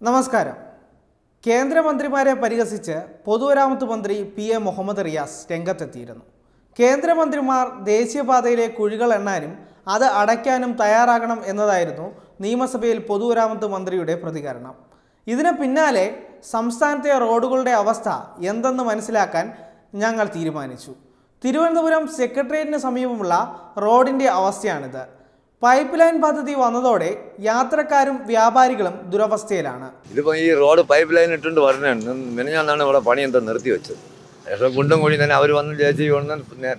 നമസ്കാരം. കേന്ദ്രമന്ത്രിമാരെ പരിഹസിച്ച് പൊതുമരാമത്ത് മന്ത്രി പി എ മുഹമ്മദ് റിയാസ് രംഗത്തെത്തിയിരുന്നു. കേന്ദ്രമന്ത്രിമാർ ദേശീയപാതയിലെ കുഴികൾ എണ്ണാനും അത് അടയ്ക്കാനും തയ്യാറാകണം എന്നതായിരുന്നു നിയമസഭയിൽ പൊതുമരാമത്ത് മന്ത്രിയുടെ പ്രതികരണം. ഇതിന് പിന്നാലെ സംസ്ഥാനത്തെ റോഡുകളുടെ അവസ്ഥ എന്തെന്ന് മനസ്സിലാക്കാൻ ഞങ്ങൾ തീരുമാനിച്ചു. തിരുവനന്തപുരം സെക്രട്ടേറിയറ്റിന് സമീപമുള്ള റോഡിന്റെ അവസ്ഥയാണിത്. പൈപ്പ് ലൈൻ പദ്ധതി വന്നതോടെ യാത്രക്കാരും വ്യാപാരികളും ദുരവസ്ഥയിലാണ്. ഇതിപ്പോൾ ഈ റോഡ് പൈപ്പ് ലൈൻ ഇട്ടുണ്ട് പറഞ്ഞാണ് ഇവിടെ പണി എന്താ നിർത്തി വെച്ചത്. പക്ഷേ കുണ്ടും കുഴി തന്നെ അവർ വന്ന് സി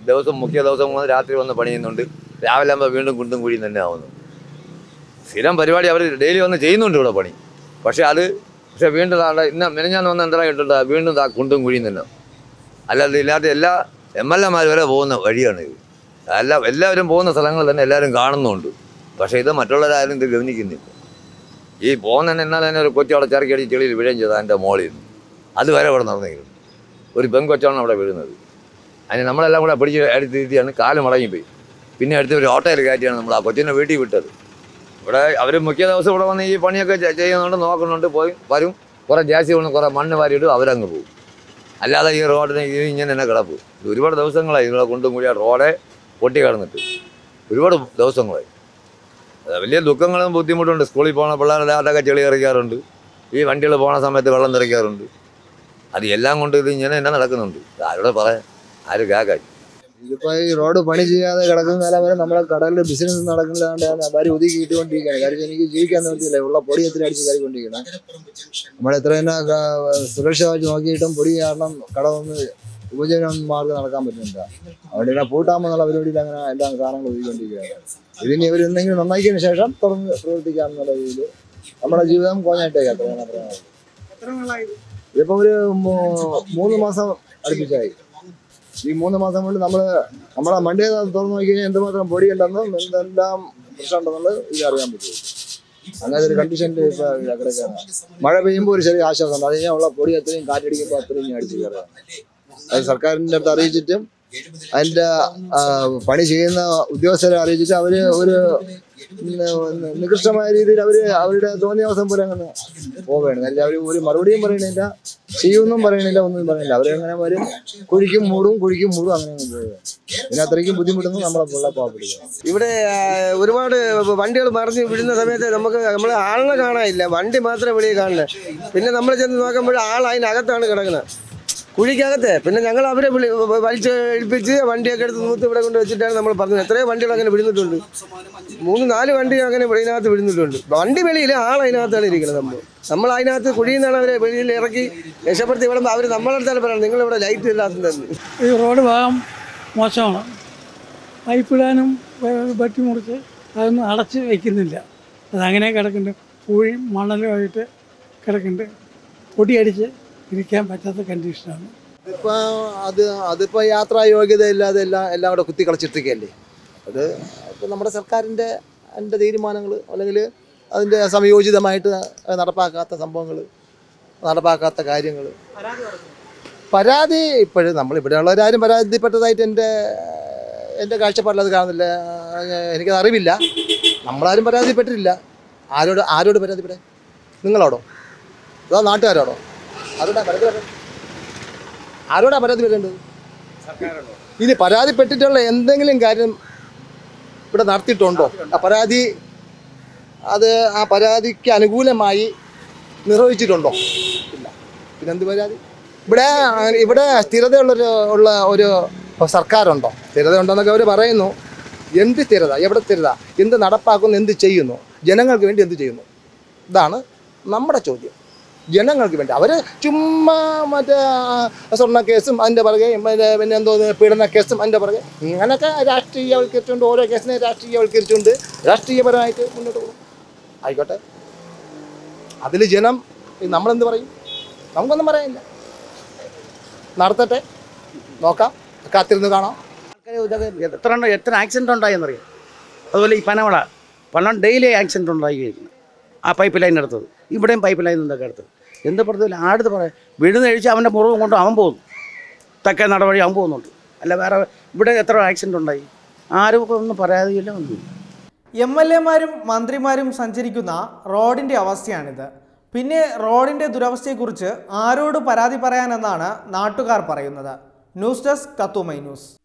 ദിവസം മുഖ്യ ദിവസം വന്ന് രാത്രി വന്ന് പണി ചെയ്യുന്നുണ്ട് രാവിലെ ആകുമ്പോൾ വീണ്ടും കുണ്ടും കുഴിയും തന്നെ ആവുന്നു. സ്ഥിരം പരിപാടി അവർ ഡെയിലി വന്ന് ചെയ്യുന്നുണ്ട് ഇവിടെ പണി. പക്ഷേ അത് പക്ഷേ വീണ്ടും താണ്ട ഇന്ന് മിനിഞ്ഞാന്ന് വന്ന് എന്താ കിട്ടുന്നത് വീണ്ടും ആ കുണ്ടും കുഴിയും തന്നെ. അല്ലാതെ ഇല്ലാത്ത എല്ലാ എം എൽ എമാർ വരെ പോകുന്ന വഴിയാണ് ഇത്. എല്ലാ എല്ലാവരും പോകുന്ന സ്ഥലങ്ങൾ തന്നെ എല്ലാവരും കാണുന്നുണ്ട്. പക്ഷേ ഇത് മറ്റുള്ളവരാരും ഇത് ഗവനിക്കുന്നില്ല. ഈ പോകുന്നതന്നെ എന്നാൽ തന്നെ ഒരു കൊച്ചവിടെ ചിറക്കി അടിച്ച് ചെളിയിൽ വീഴുകയും ചെയ്താൽ എന്റെ മോളിൽ നിന്ന്. അതുവരെ അവിടെ നടന്നിരുന്നു ഒരു പെൺകൊച്ചാണ് അവിടെ വീഴുന്നത്. അതിന് നമ്മളെല്ലാം കൂടെ പിടിച്ച് എടുത്തിരുത്തിയാണ് കാലം മടങ്ങിപ്പോയി പിന്നെ അടുത്ത് ഒരു ഓട്ടോയിൽ കയറ്റിയാണ് നമ്മൾ ആ കൊച്ചിനെ വീട്ടിൽ വിട്ടത്. ഇവിടെ അവർ മുഖ്യ ദിവസം ഇവിടെ വന്ന് ഈ പണിയൊക്കെ ചെയ്യുന്നുണ്ട് നോക്കുന്നുണ്ട് പോയി വരും. കുറേ ജാസി വന്ന് കുറേ മണ്ണ് വാരിയിട്ട് അവരങ്ങ് പോകും. അല്ലാതെ ഈ റോഡിന് ഇത് ഇങ്ങനെ തന്നെ കിടപ്പ്. ഒരുപാട് ദിവസങ്ങളായി നിങ്ങളെ കൊണ്ടും കൂടി ആ റോഡെ പൊട്ടി കിടന്നിട്ട് ഒരുപാട് ദിവസങ്ങളായി. വലിയ ദുഃഖങ്ങളും ബുദ്ധിമുട്ടുണ്ട്. സ്കൂളിൽ പിള്ളേരുടെ അതൊക്കെ ചെളി ഇറക്കാറുണ്ട് ഈ വണ്ടികൾ പോണ സമയത്ത് വെള്ളം നിറയ്ക്കാറുണ്ട്. അത് എല്ലാം കൊണ്ട് ഇത് ഇങ്ങനെ തന്നെ നടക്കുന്നുണ്ട്. ആരോടെ പറയാൻ? ആര് കേൾക്കാൻ ഇതിപ്പോൾ ഈ റോഡ് പണി ചെയ്യാതെ കിടക്കുന്ന കാലം വരെ നമ്മളെ കടലിൽ ബിസിനസ് നടക്കുന്നതാണ്ടാണ് വരി ഒതുക്കി ഇട്ടുകൊണ്ടിരിക്കുകയാണ് കാര്യം എനിക്ക് ജീവിക്കാൻ നിർത്തിയില്ല ഉള്ള പൊടി എത്ര അടിച്ച് കയറിക്കൊണ്ടിരിക്കണം. നമ്മൾ എത്ര തന്നെ സുരക്ഷ വെച്ച് നോക്കിയിട്ടും പൊടി കാരണം കട ഉപജീവന മാർഗം നടക്കാൻ പറ്റുന്നില്ല. അതുകൊണ്ട് ഇവിടെ പൂട്ടാമെന്നുള്ള പരിപാടിയിൽ അങ്ങനെ എല്ലാ സാധനങ്ങളും ഒഴുകിക്കൊണ്ടിരിക്കുകയാണ്. ഇതിനി ഇവർ എന്തെങ്കിലും നന്നാക്കിയതിന് ശേഷം തുറന്ന് പ്രവർത്തിക്കാമെന്നുള്ള രീതിയിൽ നമ്മുടെ ജീവിതം കോഞ്ഞായിട്ടേക്ക് അത്ര ഞാൻ പറയാനുള്ളത് ഇതിപ്പോ ഒരു മൂന്ന് മാസം അടുപ്പിച്ചായി. ഈ മൂന്ന് മാസം കൊണ്ട് നമ്മൾ നമ്മളെ മണ്ടേ തുറന്നു നോക്കി കഴിഞ്ഞാൽ എന്തുമാത്രം പൊടിയുണ്ടെന്നും എന്തെല്ലാം പ്രശ്നമുണ്ടെന്നുള്ളത് ഇത് അറിയാൻ പറ്റും. അങ്ങനത്തെ ഒരു കണ്ടീഷനിൽ ഇപ്പോൾ കിടക്കുകയാണ് മഴ പെയ്യുമ്പോൾ ഒരു ചെറിയ ആശ്വാസമുണ്ട്. അത് കഴിഞ്ഞാൽ ഉള്ള പൊടി അത്രയും കാറ്റടിക്കുമ്പോൾ അത്രയും ഞാൻ അടിച്ച് കയറുകയാണ് അത് സർക്കാരിന്റെ അടുത്ത് അറിയിച്ചിട്ടും അതിന്റെ പണി ചെയ്യുന്ന ഉദ്യോഗസ്ഥരെ അറിയിച്ചിട്ട് അവർ ഒരു നികൃഷ്ടമായ രീതിയിൽ അവർ അവരുടെ തോന്നിയ അവസരം പോലെ അങ്ങനെ പോവുകയാണ്. അല്ലെങ്കിൽ അവർ ഒരു മറുപടിയും പറയണില്ല ചെയ്യുമെന്നും പറയണില്ല ഒന്നും പറയണില്ല അവരങ്ങനെ വരും കുഴിക്കും മൂടും കുഴിക്കും മൂടും അങ്ങനെ അങ്ങ് പോവുകയാണ്. പിന്നെ അത്രയ്ക്കും ബുദ്ധിമുട്ടൊന്നും നമ്മളെ പിള്ള പാവപ്പെടുക ഇവിടെ ഒരുപാട് വണ്ടികൾ മറിഞ്ഞ് വിടുന്ന സമയത്ത് നമുക്ക് നമ്മൾ ആളിനെ കാണാനില്ല. വണ്ടി മാത്രമേ വെളിയിൽ കാണുന്നത് പിന്നെ നമ്മൾ ചെന്ന് നോക്കുമ്പോൾ ആൾ അതിനകത്താണ് കിടക്കുന്നത്. കുഴിക്കകത്തെ. പിന്നെ ഞങ്ങൾ അവരെ വിളി വലിച്ച് ഏൽപ്പിച്ച് വണ്ടിയൊക്കെ എടുത്ത് നൂത്ത് ഇവിടെ കൊണ്ട് വെച്ചിട്ടാണ് നമ്മൾ പറഞ്ഞത്. എത്രയോ വണ്ടികൾ അങ്ങനെ വിടുന്നിട്ടുണ്ട് മൂന്ന് നാല് വണ്ടി അങ്ങനെ ഇതിനകത്ത് വിടുന്നിട്ടുണ്ട് വണ്ടി വെളിയിൽ ആൾ അതിനകത്താണ് ഇരിക്കുന്നത് നമ്മൾ നമ്മൾ അതിനകത്ത് കുഴിയിൽ നിന്നാണ് അവരെ വെളിയിൽ ഇറക്കി രക്ഷപ്പെടുത്തി വിടുമ്പോൾ അവർ നമ്മളടുത്താണ് പറയുന്നത്. നിങ്ങളിവിടെ ലൈറ്റ് ഇല്ലാത്തതെന്ന് ഈ റോഡ് ഭാഗം മോശമാണ്. പൈപ്പ് ഇടാനും ബട്ടി മുറിച്ച് അതൊന്നും അടച്ച് വയ്ക്കുന്നില്ല അതങ്ങനെ കിടക്കുന്നുണ്ട്. പൂഴിയും മണലുമായിട്ട് കിടക്കുന്നുണ്ട്. പൊടിയടിച്ച് ഇരിക്കാൻ പറ്റാത്ത കണ്ടീഷനാണ്. ഇതിപ്പോ അത് അതിപ്പോ യാത്രാ യോഗ്യത ഇല്ലാതെ എല്ലാം എല്ലാം കൂടെ കുത്തി കളിച്ചിട്ടിരിക്കുകയല്ലേ? അത് ഇപ്പം നമ്മുടെ സർക്കാരിന്റെ അതിന്റെ തീരുമാനങ്ങൾ അല്ലെങ്കിൽ അതിന്റെ സംയോജിതമായിട്ട് നടപ്പാക്കാത്ത സംഭവങ്ങൾ നടപ്പാക്കാത്ത കാര്യങ്ങൾ പരാതി ഇപ്പോഴും നമ്മൾ ഇവിടെയുള്ളവരാരും പരാതിപ്പെട്ടതായിട്ട് എന്റെ എന്റെ കാഴ്ചപ്പാടിൽ അത് കാണുന്നില്ല. എനിക്കത് അറിവില്ല. നമ്മളാരും പരാതിപ്പെട്ടിട്ടില്ല. ആരോട് ആരോട് പരാതിപ്പെടേ നിങ്ങളോടോ അതോ നാട്ടുകാരോടോ ആരോടാ പരാതി പറയണ്ടത്? ആരോടാ പരാതി വരേണ്ടത് ഇനി പരാതിപ്പെട്ടിട്ടുള്ള എന്തെങ്കിലും കാര്യം ഇവിടെ നടത്തിയിട്ടുണ്ടോ? ആ പരാതി അത് ആ പരാതിക്ക് അനുകൂലമായി നിർവഹിച്ചിട്ടുണ്ടോ? ഇല്ല. പിന്നെ എന്ത് പരാതി? ഇവിടെ ഇവിടെ സ്ഥിരതയുള്ളൊരു ഉള്ള ഒരു സർക്കാരുണ്ടോ? സ്ഥിരത ഉണ്ടെന്നൊക്കെ അവർ പറയുന്നു. എന്ത് സ്ഥിരത? എവിടെ സ്ഥിരത? എന്ത് നടപ്പാക്കുന്നു? എന്ത് ചെയ്യുന്നു? ജനങ്ങൾക്ക് വേണ്ടി എന്ത് ചെയ്യുന്നു? ഇതാണ് നമ്മുടെ ചോദ്യം. ജനങ്ങൾക്ക് വേണ്ടി. അവർ ചുമ്മാ മറ്റേ സ്വർണ കേസും അതിന്റെ പുറകെ പിന്നെ എന്തോ പീഡന കേസും അതിന്റെ പുറകെ. ഇങ്ങനെയൊക്കെ രാഷ്ട്രീയവൽക്കരിച്ചുകൊണ്ട് ഓരോ കേസിനെ രാഷ്ട്രീയവൽക്കരിച്ചുകൊണ്ട് രാഷ്ട്രീയപരമായിട്ട് മുന്നോട്ട് പോകും. ആയിക്കോട്ടെ. അതിൽ ജനം നമ്മളെന്ത് പറയും? നമുക്കൊന്നും പറയാനില്ല. നടത്തട്ടെ. നോക്കാം. കാത്തിരുന്ന് കാണാം. എത്ര എത്ര ആക്സിഡന്റ് ഉണ്ടായെന്നറിയാം. അതുപോലെ ഈ പനവള പണം ഡെയിലി ആക്സിഡന്റ് ഉണ്ടായിരിക്കുന്നു ആ പൈപ്പ് ലൈൻ എടുത്തത്. ഇവിടെയും പൈപ്പ് ലൈൻ എന്തൊക്കെ എടുത്തത്. എന്ത് പറഞ്ഞില്ല ആടുത്ത് പറയാം. വീട് കഴിച്ച് അവന്റെ മുറിവ് കൊണ്ട് അവൻ പോകുന്നു. തക്ക നടപടി അവൻ പോകുന്നുണ്ട്. അല്ല വേറെ ഇവിടെ എത്ര ആക്സിഡന്റ് ഉണ്ടായി? ആരും ഒന്നും പരാതിയില്ല ഒന്നും. എം എൽ എമാരും മന്ത്രിമാരും സഞ്ചരിക്കുന്ന റോഡിന്റെ അവസ്ഥയാണിത്. പിന്നെ റോഡിന്റെ ദുരവസ്ഥയെക്കുറിച്ച് ആരോട് പരാതി പറയാനെന്നാണ് നാട്ടുകാർ പറയുന്നത്. ന്യൂസ് ഡെസ്ക് കത്തുമൈ ന്യൂസ്.